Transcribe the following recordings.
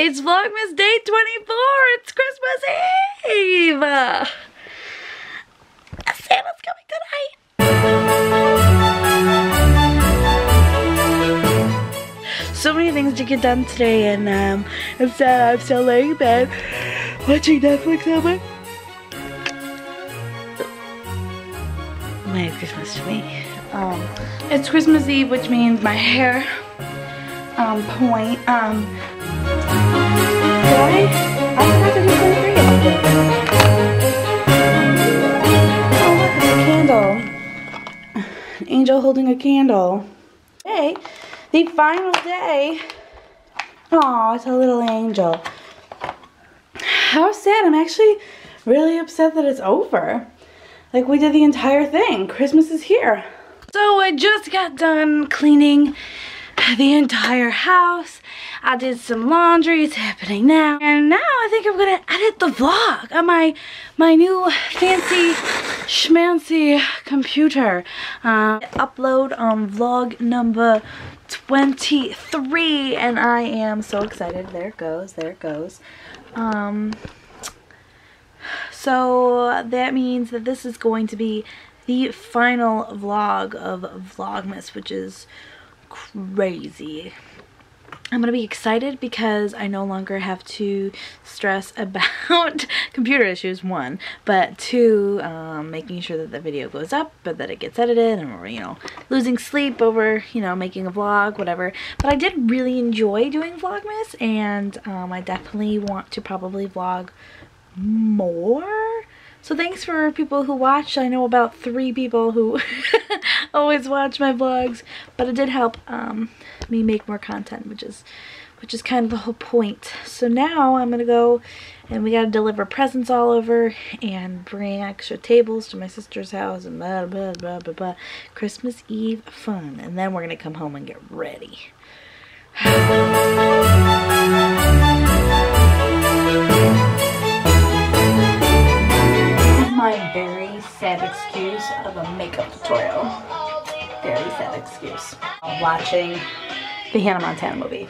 It's Vlogmas Day 24. It's Christmas Eve. Santa's coming tonight. So many things to get done today and um, instead I'm still laying in bed watching Netflix on my Merry Christmas to me. Um, it's Christmas Eve, which means my hair um, point. Um, I? To do something Oh, look, a candle. An angel holding a candle. Hey, the final day. Oh, it's a little angel. How sad. I'm actually really upset that it's over. Like, we did the entire thing. Christmas is here. So I just got done cleaning the entire house. I did some laundry, it's happening now. And now I think I'm gonna edit the vlog on my, my new fancy schmancy computer. Uh, upload on vlog number 23 and I am so excited. There it goes, there it goes. Um, so that means that this is going to be the final vlog of Vlogmas, which is crazy. I'm going to be excited because I no longer have to stress about computer issues, one, but two, um, making sure that the video goes up, but that it gets edited, and we're, you know, losing sleep over, you know, making a vlog, whatever. But I did really enjoy doing Vlogmas, and um, I definitely want to probably vlog more. So thanks for people who watch. I know about three people who always watch my vlogs, but it did help um, me make more content, which is which is kind of the whole point. So now I'm gonna go and we gotta deliver presents all over and bring extra tables to my sister's house and blah blah blah blah blah. Christmas Eve fun. And then we're gonna come home and get ready. my very sad excuse of a makeup tutorial. Very sad excuse. Watching the Hannah Montana movie.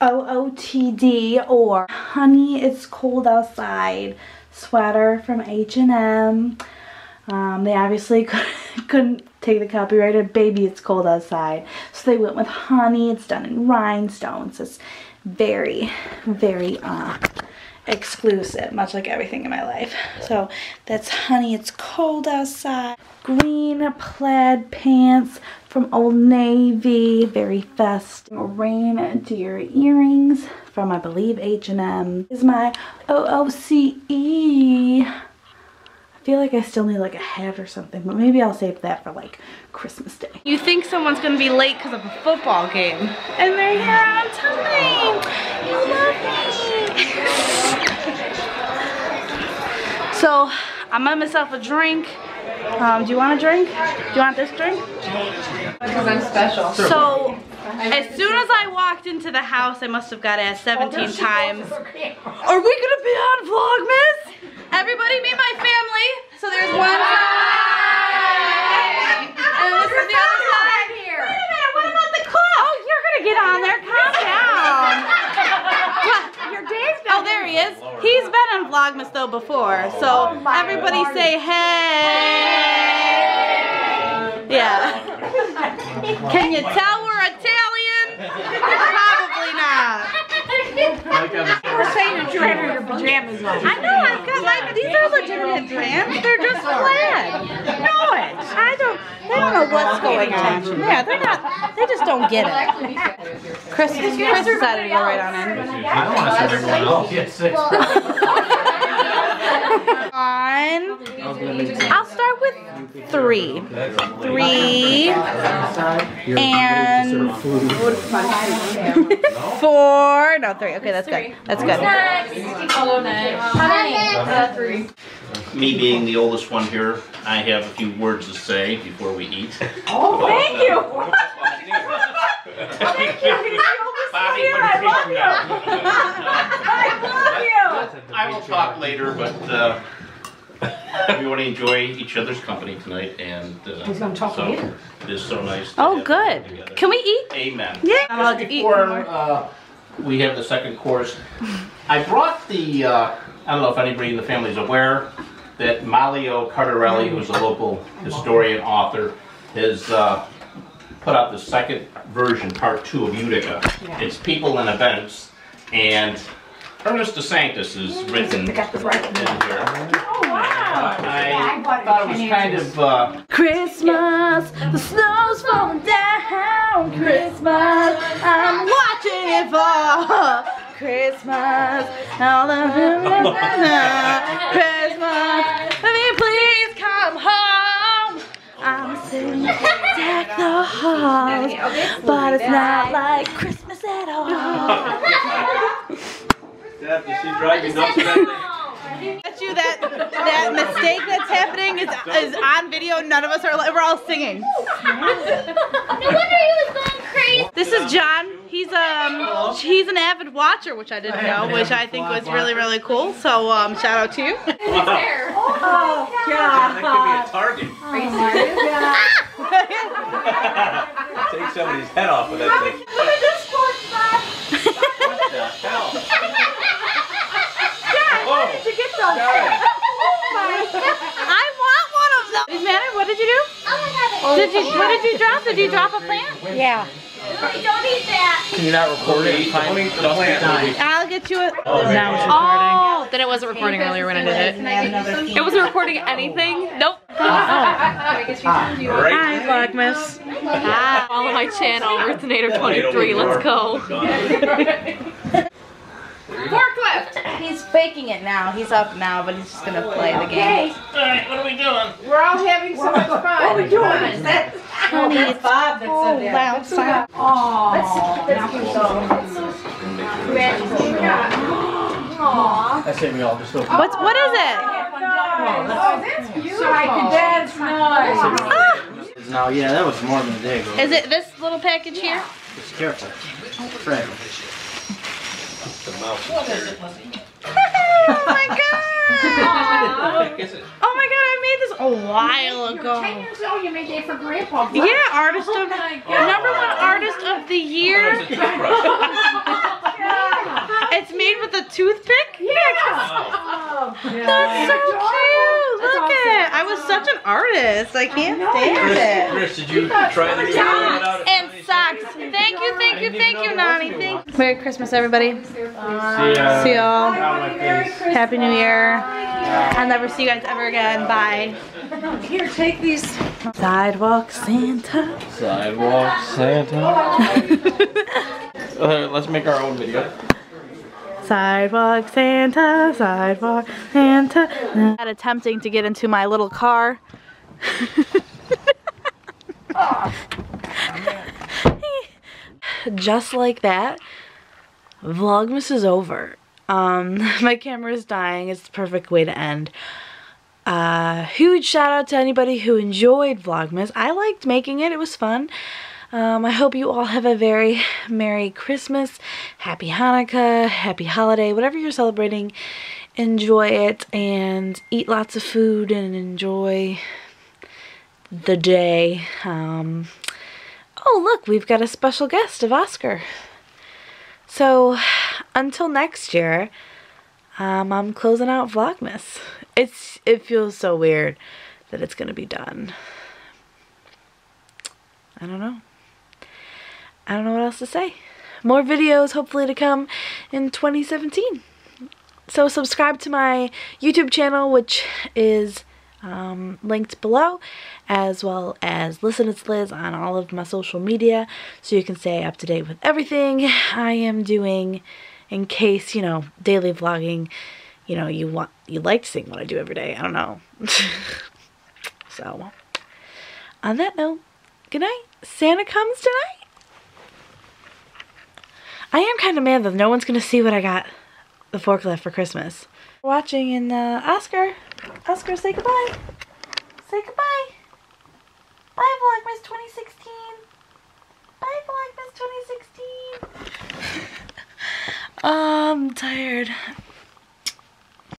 OOTD or Honey It's Cold Outside sweater from H&M. Um, they obviously couldn't take the copyrighted Baby It's Cold Outside. So they went with Honey. It's done in rhinestones. It's very, very uh, exclusive, much like everything in my life. So that's Honey It's Cold Outside. Green plaid pants from Old Navy, very festive. Reindeer earrings from, I believe, H&M. Is my OOCE. I feel like I still need like a hat or something, but maybe I'll save that for like Christmas Day. You think someone's gonna be late because of a football game, and they're here on time. You love me. so I made myself a drink. Um, do you want a drink? Do you want this drink? Because I'm special. So, as soon as I walked into the house, I must have got asked 17 times, Are we gonna be on Vlogmas? Everybody meet my family. So there's one side. And this is the other side. here. Wait a minute, what about the cook? Oh, you're gonna get on there. Calm down. Your Dave's been Oh, there he is. He's been on Vlogmas though before. Oh, so everybody say hey. Yeah. Can you tell we're Italian? Probably. We're saying that you're having your pajamas on. I know, I've got like, these are legitimate pants. They're just plaid. Know it. I don't, they don't know what's going on. Yeah, they're not, they just don't get it. Chris, Chris decided to go right on in. I don't want to send everyone else. Yeah, six. On, I'll start with three. Three. And four. No, three. Okay, that's good. That's good. Me being the oldest one here, I have a few words to say before we eat. Oh, thank you. Thank you. Bobby, what do you? I love you. I will talk later, but uh, we want to enjoy each other's company tonight, and uh, He's gonna talk so later. it is so nice. To Oh, good. Can we eat? Amen. Yeah. I'm allowed Just to eat before more. uh, we have the second course, I brought the, uh, I don't know if anybody in the family is aware that Malio Cardarelli, who's a local historian, author, has uh, put out the second version, part two of Utica. It's people and events, and Ernest DeSantis is written in here. Oh, wow. I thought it was kind of, uh, Christmas, the snow's falling down. Christmas, I'm watching it fall. Christmas, all the Christmas, deck the halls, but it's not like Christmas at all. Dad, does she drive you nuts that you that that mistake that's happening is is on video. None of us are. We're all singing. No wonder he was going crazy. This is John. He's um he's an avid watcher, which I didn't know, which I think was really really cool. So um shout out to you. Oh, That God. could be a target. Take somebody's head off with that thing. Look at this one, Bob. What the hell? Dad, where did you get those? Dad. Oh, my I want one of those. Manny, what did you do? Oh my God. Did you what did you drop? Did you drop a plant? Yeah. Don't eat that. Can you not record it? Don't eat the plant. I'll get you a. Oh, now it's recording. Oh, then it wasn't recording earlier when I did it. It wasn't recording anything? Nope. Hi, Vlogmas. Ah, follow my channel, Ruthinator23. Let's go. Forklift. He's faking it now. He's up now, but he's just gonna play the game. Alright, what are we doing? We're all having so much fun. What are we doing? Is that? Honey, it's Bob that cold said that. outside. Oh, now he's I say we all just open. What's what is it? Oh, that's beautiful. So I can dance nice. No, yeah, that was more than a day ago. Is it this little package here? Just careful. Fred. oh my god! Oh my god, I made this a while ago. Ten years old, you made it for Grandpa. Yeah, artist oh, of number one artist of the year. It's a. Oh, it's made with a toothpick. Yeah. That's so cute. Look at it. I was such an artist. I can't stand it. Chris, did you try the new one? And socks. Thank you, thank you, thank you, Nani. Thank you. Merry Christmas, everybody. See. See y'all. Out my face. Happy New Year. I'll never see you guys ever again. Bye. Here, take these. Sidewalk Santa. Sidewalk Santa. Uh, let's make our own video. Sidewalk Santa, sidewalk Santa. Not attempting to get into my little car. Just like that, Vlogmas is over. Um, my camera is dying. It's the perfect way to end. Uh, huge shout out to anybody who enjoyed Vlogmas. I liked making it. It was fun. Um, I hope you all have a very Merry Christmas, Happy Hanukkah, Happy Holiday, whatever you're celebrating. Enjoy it and eat lots of food and enjoy the day. Um, oh, look, we've got a special guest of Oscar. So, until next year, um, I'm closing out Vlogmas. It's it feels so weird that it's gonna be done. I don't know. I don't know what else to say. More videos hopefully to come in 2017. So subscribe to my YouTube channel, which is um, linked below, as well as listen it's Liz on all of my social media so you can stay up to date with everything I am doing in case, you know, daily vlogging, you know, you want you like seeing what I do every day. I don't know. so on that note, good night. Santa comes tonight. I am kind of mad that no one's going to see what I got the forklift for Christmas. Watching and uh, Oscar, Oscar, say goodbye. Say goodbye. Bye Vlogmas 2016. Bye Vlogmas 2016. I'm tired.